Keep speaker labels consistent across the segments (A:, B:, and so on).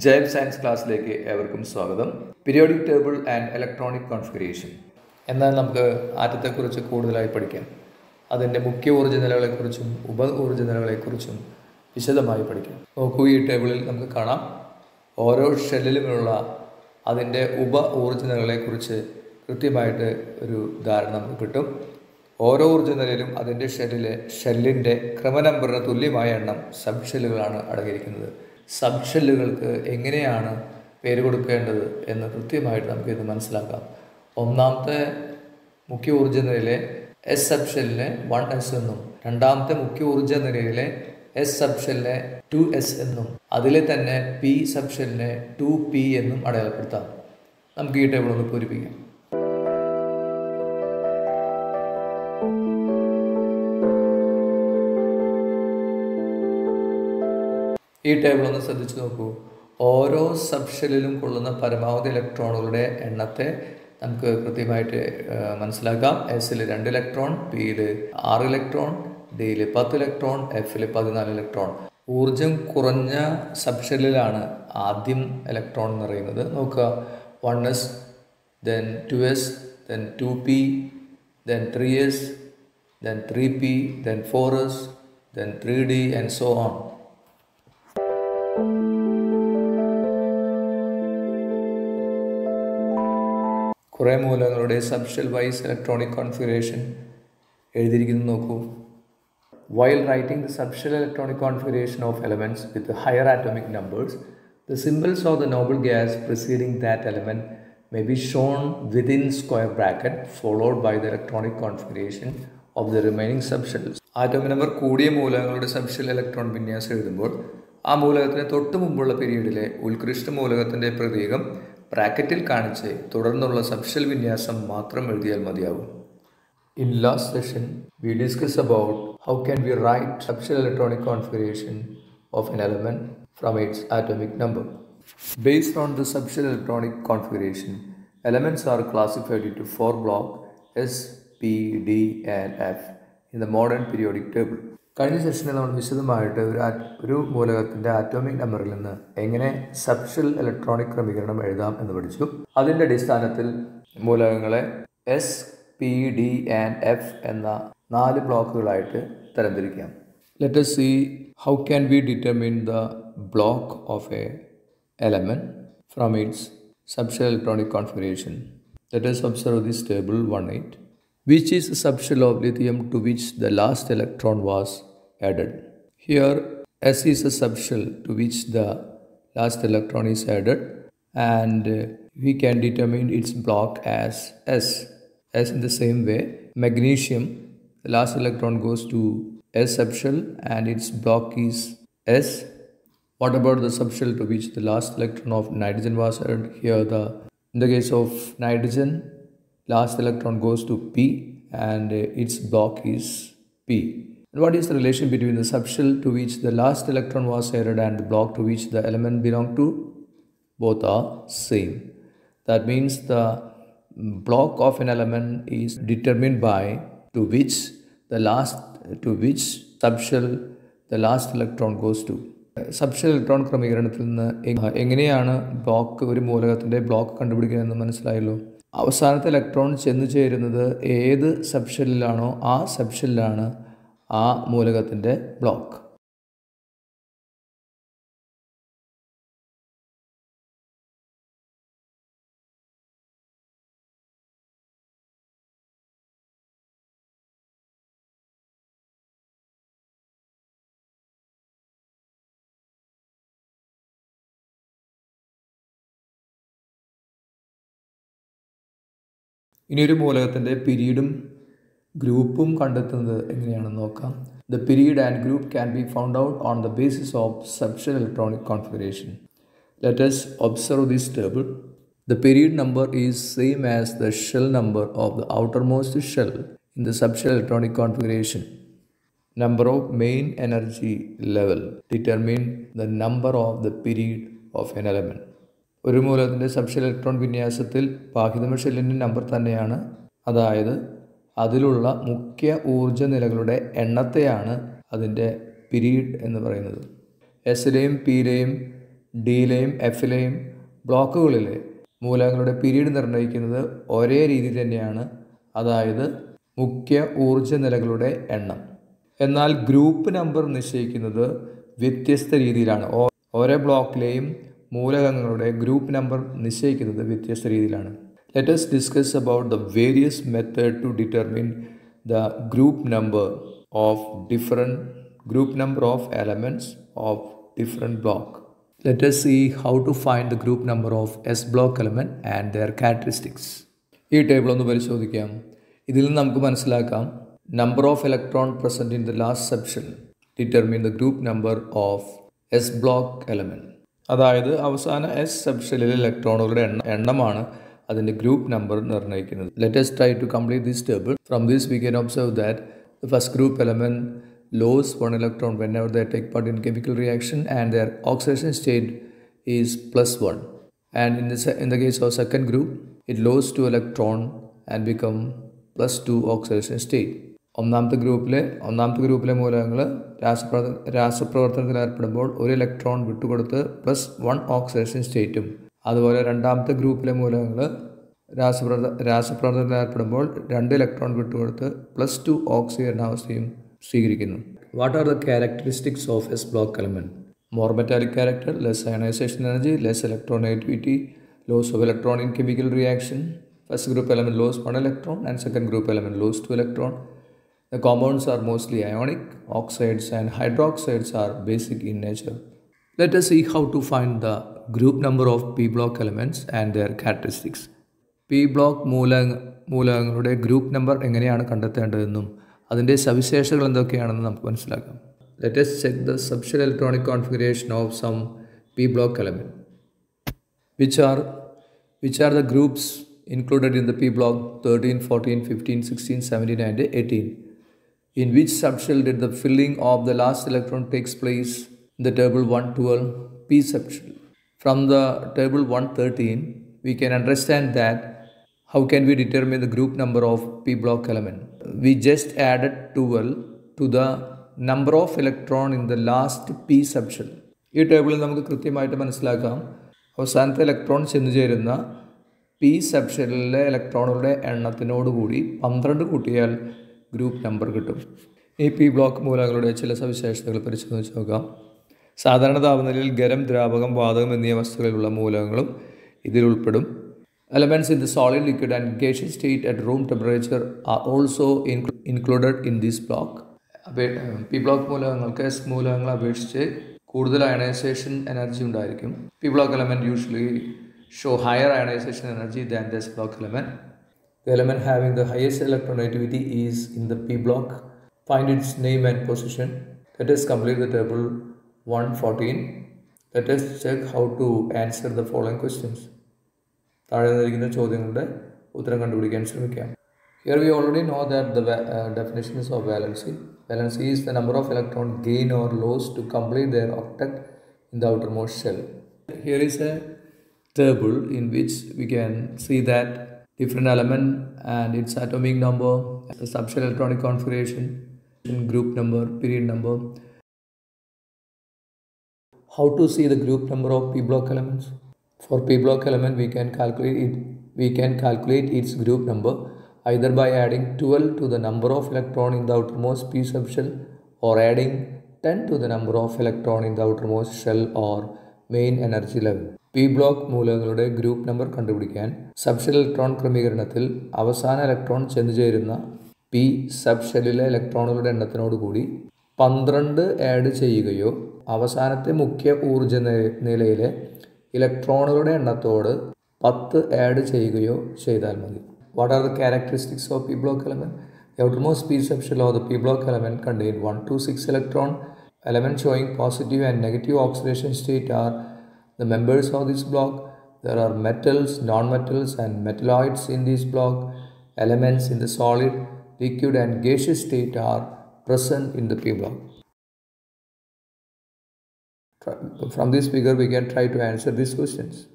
A: ജൈവ് science ക്ലാസ്സിലേക്ക് ഏവർക്കും സ്വാഗതം. Periodic table and electronic configuration. എന്നാൽ നമുക്ക് ആറ്റത്തെക്കുറിച്ച് കൂടുതലായി പഠിക്കാം. അതിന്റെ മുഖ്യ ഊർജ നിലകളെക്കുറിച്ചും ഉപ ഊർജ നിലകളെക്കുറിച്ചും വിശദമായി പഠിക്കാം. നോക്കൂ ഈ ടേബിളിൽ നമുക്ക് കാണാം. ഓരോ ഷെല്ലിലുമുള്ള അതിന്റെ ഉപ ഊർജ നിലകളെക്കുറിച്ച് കൃത്യമായിട്ട് ഒരു ധാരണ നമുക്ക് കിട്ടും. ഓരോ ഊർജ ഊർജനിലയിലും അതിന്റെ ഷെല്ലിലെ ഷെല്ലിന്റെ ക്രമനമ്പറിന് തുല്യമായ എണ്ണം സബ് ഷെല്ലുകളാണ് അടങ്ങിയിരിക്കുന്നത്. സബ് ഷെല്ലുകൾക്ക് എങ്ങനെയാണ് പേര് കൊടുക്കേണ്ടത് എന്ന് കൃത്യമായിട്ട് ഇത് മനസ്സിലാക്കാം. ഒന്നാമത്തെ മുഖ്യ ഊർജ നിലയിലെ എസ് സബ് ഷെല്ലിനെ വൺ എസ് എന്നും രണ്ടാമത്തെ മുഖ്യ ഊർജ നിലയിലെ എസ് സബ് ഷെല്ലിനെ ടു എസ് എന്നും അതിലെ തന്നെ പി സബ് ഷെല്ലിനെ ടു പി എന്നും അടയാളപ്പെടുത്താം. നമുക്ക് ഈ ടേബിൾ ഒന്ന് പൂരിപ്പിക്കാം. ഈ ടേബിൾ ഒന്ന് ശ്രദ്ധിച്ചു നോക്കൂ. ഓരോ സബ് ഷെല്ലിലും കൊള്ളുന്ന പരമാവധി ഇലക്ട്രോണുകളുടെ എണ്ണത്തെ നമുക്ക് കൃത്യമായിട്ട് മനസ്സിലാക്കാം. എസിൽ രണ്ട് ഇലക്ട്രോൺ പിയിൽ ആറ് ഇലക്ട്രോൺ ഡിയിൽ പത്ത് ഇലക്ട്രോൺ എഫിൽ പതിനാല് ഇലക്ട്രോൺ ഊർജം കുറഞ്ഞ സബ് ഷെല്ലിലാണ് ആദ്യം ഇലക്ട്രോൺ എന്ന് പറയുന്നത്. നോക്കുക. One S then two S then two P then three S then three P then four S then three D and so on കുറേ മൂലങ്ങളുടെ സബ്ഷൽ വൈസ് ഇലക്ട്രോണിക് കോൺഫിഗറേഷൻ എഴുതിയിരിക്കുന്നു നോക്കൂ. While writing the subshell electronic configuration of elements with higher atomic numbers the symbols of the noble gas preceding that element may be shown within square bracket followed by the electronic configuration of the remaining subshells atomic number കൂടിയ മൂലകങ്ങളുടെ subshell electron വിന്യാസം എഴുതുമ്പോൾ ആ മൂലകത്തിന് തൊട്ട് മുമ്പുള്ള പീരീഡിലെ ഉത്കൃഷ്ട മൂലകത്തിന്റെ പ്രതീകം ബ്രാക്കറ്റിൽ കാണിച്ച് തുടർന്നുള്ള സബ്ഷെൽ വിന്യാസം മാത്രം എഴുതിയാൽ മതിയാകും In last session, we discussed about how can we write subshell electronic configuration of an element from its atomic number. Based on the subshell electronic configuration, elements are classified into four blocks S, P, D, and F in the modern periodic table. കഴിഞ്ഞ സെഷനിൽ നമ്മൾ വിശദമായിട്ട് ഒരു ഒരു മൂലകത്തിന്റെ atomic നമ്പറിൽ നിന്ന് എങ്ങനെ സെപ്ഷൽ ഇലക്ട്രോണിക് ക്രമീകരണം എഴുതാം എന്ന് പഠിച്ചു. അതിന്റെ അടിസ്ഥാനത്തിൽ മൂലകങ്ങളെ S P D and F എന്ന നാല് ബ്ലോക്കുകളായിട്ട് തരംതിരിക്കാം. Let see how can we determine the block of an element from its subshell electronic configuration let's observe this table one eight which is subshell of lithium to which the last electron was added? Here S is a subshell to which the last electron is added and uh, we can determine its block as S. As in the same way, magnesium, the last electron goes to S subshell and its block is S. What about the subshell to which the last electron of nitrogen was added? Here, the in the case of nitrogen, last electron goes to P and uh, its block is P. And what is the relation between the subshell to which the last electron was added and the block to which the element belonged to? Both are same. That means the block of an element is determined by to which the last to which subshell the last electron goes to. Subshell electron ക്രമീകരണത്തിൽ നിന്ന് എങ്ങനെയാണ് block ഒരു മൂലകത്തിന്റെ block കണ്ടുപിടിക്കുന്നതെന്ന് മനസ്സിലായല്ലോ അവസാനത്തെ electron ചെന്നു ചേരുന്നത് ഏത് സബ്ഷെല്ലിലാണോ ആ സബ്ഷെല്ലിലാണ് ആ മൂലകത്തിന്റെ ബ്ലോക്ക്. ഇനിയൊരു മൂലകത്തിന്റെ പിരീഡും ഗ്രൂപ്പും കണ്ടെത്തുന്നത് എങ്ങനെയാണെന്ന് നോക്കാം. The period and group can be found out on the basis of subshell electronic configuration let us observe this table the period number is same as the shell number of the outermost shell in the subshell electronic configuration number of main energy level determine the number of the period of an element ഒരു മൂലകത്തിന്റെ subshell electron വിന്യാസത്തിൽ ബാഹ്യതമ ഷെല്ലിന്റെ number തന്നെയാണ്. അതായത് അതിലുള്ള മുഖ്യ ഊർജ നിലകളുടെ എണ്ണത്തെയാണ് അതിന്റെ period എന്ന് പറയുന്നത്. എസിലെയും പിയിലെയും ഡിയിലെയും എഫിലെയും ബ്ലോക്കുകളിലെ മൂലകങ്ങളുടെ പിരീഡ് നിർണയിക്കുന്നത് ഒരേ രീതി തന്നെയാണ് അതായത് മുഖ്യ ഊർജ നിലകളുടെ എണ്ണം. എന്നാൽ ഗ്രൂപ്പ് നമ്പർ നിശ്ചയിക്കുന്നത് വ്യത്യസ്ത രീതിയിലാണ്. ഓരോ ബ്ലോക്കിലെയും മൂലകങ്ങളുടെ ഗ്രൂപ്പ് നമ്പർ നിശ്ചയിക്കുന്നത് വ്യത്യസ്ത രീതിയിലാണ്. Let us discuss about the various method to determine the group number of different group number of elements of different block let us see how to find the group number of S block element and their characteristics. ഈ table ഒന്ന് പരിശോധിക്കാം. ഇതിൽ നിന്ന് നമുക്ക് മനസ്സിലാക്കാം. Number of electron present in the last subshell determine the group number of S block element അതായത് അവസാന S സെപ്ഷനിലെ ഇലക്ട്രോണുകളുടെ എണ്ണ എണ്ണമാണ് അതിന്റെ ഗ്രൂപ്പ് നമ്പർ നിർണയിക്കുന്നത്. Let's try to complete this table from this we can observe that the first group element lose one electron when they the part part in chemical reaction and their state is plus 1 and in the, se- in the case of second group it loses two electron and become plus 2 oxidation state. ഒന്നാമത്തെ ഗ്രൂപ്പിലെ ഒന്നാമത്തെ ഗ്രൂപ്പിലെ മൂലകങ്ങൾ രാസപ്രവർത്ത രാസപ്രവർത്തനത്തിൽ ഏർപ്പെടുമ്പോൾ ഒരു electron വിട്ടുകൊടുത്ത് പ്ലസ് വൺ ഓക്സിഡേഷൻ സ്റ്റേറ്റും അതുപോലെ രണ്ടാമത്തെ ഗ്രൂപ്പിലെ മൂലകങ്ങൾ രാസപ്രവർത്ത രാസപ്രവർത്തനത്തിൽ ഏർപ്പെടുമ്പോൾ രണ്ട് ഇലക്ട്രോൺ വിട്ടുകൊടുത്ത് പ്ലസ് ടു ഓക്സിജനാവസ്ഥയും സ്വീകരിക്കുന്നു. What are the characteristics of S block element more metallic character less ionisation energy less electronegativity loss of electron in chemical reaction first group element lose one electron and second group element lose two electron The compounds are mostly ionic, oxides and hydroxides are basic in nature. Let us see how to find the group number of p block elements and their characteristics. P block മൂല മൂലകങ്ങളുടെ group number എങ്ങനെയാണ് കണ്ടെത്തേണ്ടതെന്നും അതിൻ്റെ സവിശേഷതകൾ എന്തൊക്കെയാണെന്ന് നമുക്ക് മനസ്സിലാക്കാം let us check the subshell electronic configuration of some P block element which are which are the groups included in the p block 13 14 15 16 17 and 18 in which subshell did the filling of the last electron takes place in the table 112 p subtree from the table 113 we can understand that how can we determine the group number of p block element we just added 12 to the number of electron in the last p subshell ഈ ടേബിളിൽ നമുക്ക് കൃത്യമായിട്ട് മനസ്സിലാക്കാം അവസാനത്തെ electron ചെന്നു ചേരുന്ന P സബ്ഷെല്ലിലെ ഇലക്ട്രോണുകളുടെ എണ്ണത്തിനോടുകൂടി പന്ത്രണ്ട് കൂട്ടിയാൽ ഗ്രൂപ്പ് നമ്പർ കിട്ടും ഈ പി ബ്ലോക്ക് മൂലകങ്ങളുടെ ചില സവിശേഷതകൾ പരിശോധിച്ച് നോക്കാം സാധാരണ താപനിലയിൽ ഗരം ദ്രാവകം വാതകം എന്നീ അവസ്ഥകളിലുള്ള മൂലകങ്ങളും ഇതിൽ ഉൾപ്പെടും. Elements in the solid liquid and gaseous state at room temperature are also included in this block അപേ P block മൂലകങ്ങൾക്ക് എസ് മൂലകങ്ങളെ അപേക്ഷിച്ച് കൂടുതൽ അയണൈസേഷൻ എനർജി ഉണ്ടായിരിക്കും. P block element usually show higher ionisation energy than thus block element The element having the highest electronegativity is in the p block. Find its name and position. Let us complete the table. 114. Let us check how to answer the following questions. താഴെ തന്നിരിക്കുന്ന ചോദ്യങ്ങളുടെ ഉത്തരം കണ്ടുപിടിക്കാൻ ശ്രമിക്കാം here we already know that the definitions of valency valency is the number of electron gain or loss to complete their octet in the outermost shell. Here is a table in which we can see that different element and its atomic number, subshell electronic configuration, group number, period number. How to see the group number of p block elements? For p block element, we can calculate it. We can calculate its group number either by adding 12 to the number of electron in the outermost p subshell or adding 10 to the number of electron in the outermost shell or main energy level P block മൂലകങ്ങളുടെ group number കണ്ടുപിടിക്കാൻ subshell electron ക്രമീകരണത്തിൽ അവസാന electron ചെന്നു ചേരുന്ന P സബ്ഷെല്ലിലെ ഇലക്ട്രോണുകളുടെ എണ്ണത്തിനോടുകൂടി പന്ത്രണ്ട് add ചെയ്യുകയോ അവസാനത്തെ മുഖ്യ ഊർജ നി- നിലയിലെ ഇലക്ട്രോണുകളുടെ എണ്ണത്തോട് പത്ത് ആഡ് ചെയ്യുകയോ ചെയ്താൽ മതി what are the characteristics of P block element The outermost p subshell of the p block element contain 1 to 6 electron. Elements showing positive and negative oxidation state are the members of this block. There are metals, non-metals and metalloids in this block. Elements in the solid, liquid and gaseous state are present in the p block. From this figure we can try to answer these questions.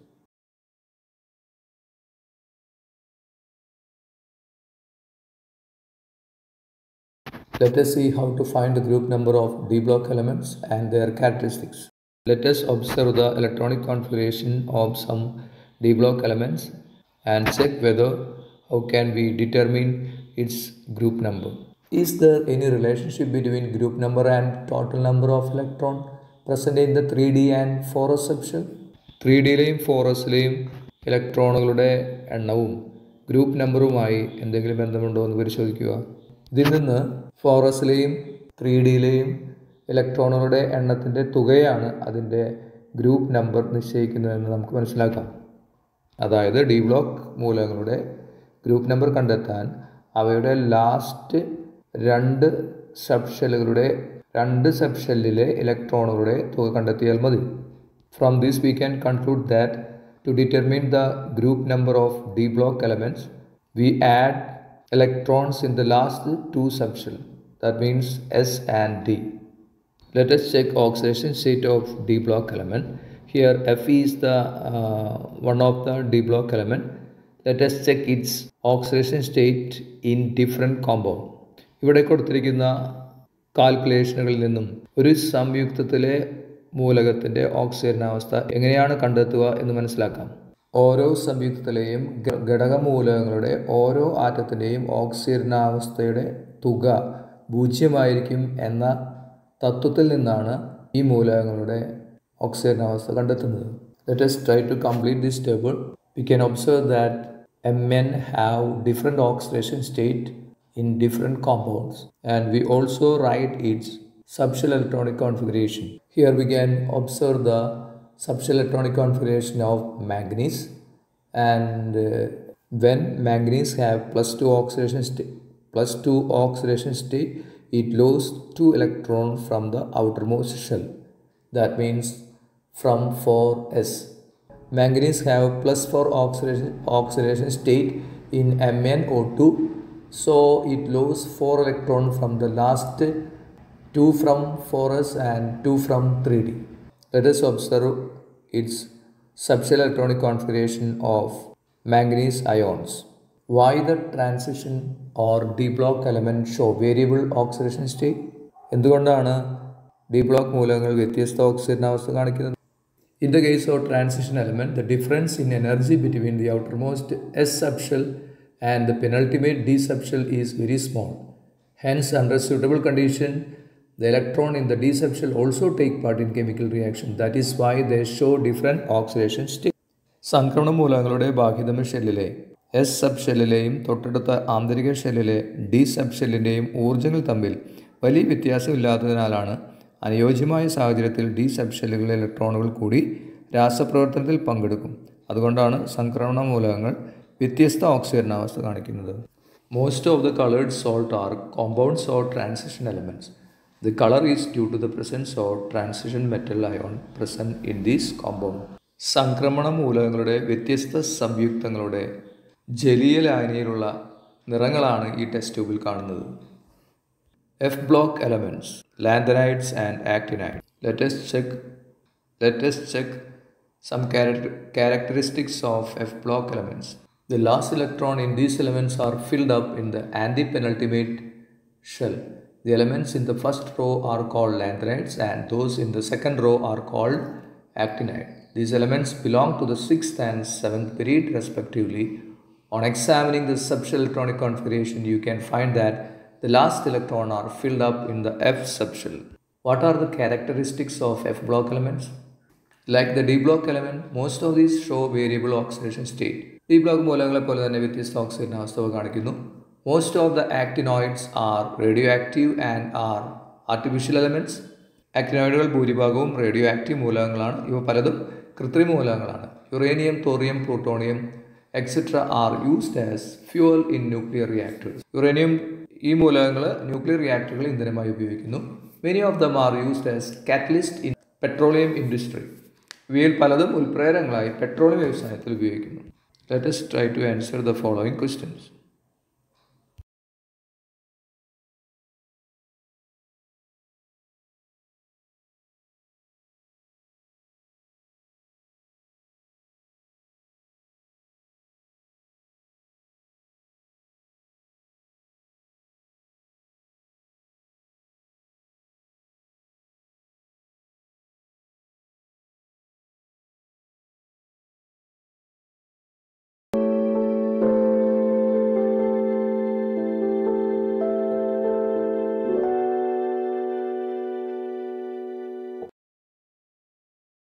A: Let us see how to find the group number of D block elements and their characteristics. Let us observe the electronic configuration of some d block elements and check whether how can we determine its group number. Is there any relationship between group number and total number of electron present in the 3D and 4S subshell? 3ഡിയിലെയും ഫോറസിലെയും ഇലക്ട്രോണുകളുടെ എണ്ണവും group നമ്പറുമായി എന്തെങ്കിലും ബന്ധമുണ്ടോ എന്ന് പരിശോധിക്കുക ഇതിൽ നിന്ന് ഫോറസിലെയും ത്രീ ഡിയിലെയും ഇലക്ട്രോണുകളുടെ എണ്ണത്തിന്റെ തുകയാണ് അതിന്റെ ഗ്രൂപ്പ് നമ്പർ നിശ്ചയിക്കുന്നതെന്ന് നമുക്ക് മനസ്സിലാക്കാം അതായത് ഡി ബ്ലോക്ക് മൂലകങ്ങളുടെ ഗ്രൂപ്പ് നമ്പർ കണ്ടെത്താൻ അവയുടെ ലാസ്റ്റ് രണ്ട് സബ്ഷെല്ലുകളുടെ രണ്ട് സബ്ഷെല്ലിലെ ഇലക്ട്രോണുകളുടെ തുക കണ്ടെത്തിയാൽ മതി from this we can conclude that to determine the group number of D block elements we add electrons in the last two subshell that means S and D. Let us check oxidation state of D block element. Here Fe is the uh, one of the D block element. Let us check its oxidation state in different compound. ഇവിടെ കൊടുത്തിരിക്കുന്ന കാൽക്കുലേഷനുകളിൽ നിന്നും ഒരു സംയുക്തത്തിലെ മൂലകത്തിന്റെ ഓക്സിജനാവസ്ഥ എങ്ങനെയാണ് കണ്ടെത്തുക എന്ന് മനസ്സിലാക്കാം. ഓരോ സംയുക്തത്തിലെയും ഘടകമൂലകങ്ങളുടെ ഓരോ ആറ്റത്തിന്റെയും ഓക്സിജനാവസ്ഥയുടെ തുക പൂജ്യമായിരിക്കും എന്ന തത്വത്തിൽ നിന്നാണ് ഈ മൂലകങ്ങളുടെ ഓക്സിജനാവസ്ഥ കണ്ടെത്തുന്നത്. Let's try to complete this table we can observe that M N have different oxidation state in different compounds and we also write its subshell electronic configuration. Here we can observe the subshell electronic configuration of manganese and uh, when manganese have plus 2 oxidation state plus 2 oxidation state it loses 2 electron from the outermost shell that means from 4s manganese have plus 4 oxidation, oxidation state in MnO2 so it loses 4 electron from the last 2 from 4s and 2 from 3d let us observe its subshell electronic configuration of manganese ions why the transition or d block element show variable oxidation state എന്തുകൊണ്ടാണ് D block മൂലകങ്ങൾ വ്യത്യസ്ത ഓക്സിജനാവസ്ഥ കാണിക്കുന്നത് In the case of transition element, the difference in energy between the outermost S subshell and the penultimate D subshell is very small. Hence, under suitable condition, the electron in the D subshell also take part in chemical reaction. That is why they show different oxidation state. സംക്രമണ മൂലങ്ങളുടെ ബാഹ്യതമ ഷെല്ലിലെ S sub ഷെല്ലിലെയും തൊട്ടടുത്ത ആന്തരിക ഷെല്ലിലെ D sub ഷെല്ലിന്റെയും ഊർജങ്ങൾ തമ്മിൽ വലിയ വ്യത്യാസമില്ലാത്തതിനാലാണ് അനുയോജ്യമായ സാഹചര്യത്തിൽ ഡി സബ് ഷെല്ലുകളിലെ ഇലക്ട്രോണുകൾ കൂടി രാസപ്രവർത്തനത്തിൽ പങ്കെടുക്കും അതുകൊണ്ടാണ് സംക്രമണ മൂലകങ്ങൾ വ്യത്യസ്ത ഓക്സിജനാവസ്ഥ കാണിക്കുന്നത് most of the coloured salt are compounds or transition elements the colour is due to the presence or transition metal ion present in these compound സംക്രമണ മൂലകങ്ങളുടെ വ്യത്യസ്ത സംയുക്തങ്ങളുടെ ജലീയ ലായനിയിലുള്ള നിറങ്ങളാണ് ഈ ടെസ്റ്റ് ട്യൂബിൽ കാണുന്നത് F block elements lanthanides and actinide. Let check check check some characteristics of F block elements. The last electron in these elements are filled up in the anti-penultimate shell. The elements in the first row are called lanthanides and those in the second row are called actinide. These elements belong to the sixth and seventh period respectively. On examining the subshell electronic configuration, you can find that the last electron are filled up in the F subshell. What are the characteristics of F block elements? Like the D block element, most of these show variable oxidation state. D block മൂലങ്ങളെ പോലെ തന്നെ വ്യത്യസ്ത oxygen അവസ്ഥ കാണിക്കുന്നു. Most of the actinoids are radioactive and are artificial elements ആക്ടിനോയിഡുകൾ ഭൂരിഭാഗവും radioactive മൂലകങ്ങളാണ്. ഇവ പലതും കൃത്രിമ മൂലകങ്ങളാണ്. Uranium thorium plutonium etcetera are used as fuel in nuclear reactors uranium ഈ മൂലകങ്ങൾ ന്യൂക്ലിയർ റിയാക്ടറുകൾ ഇന്ധനമായി ഉപയോഗിക്കുന്നു. Many of them are used as catalyst in petroleum industry ഇവയിൽ പലതും ഉൽപ്രേരങ്ങളായി പെട്രോളിയം വ്യവസായത്തിൽ ഉപയോഗിക്കുന്നു. Let us try to answer the following questions.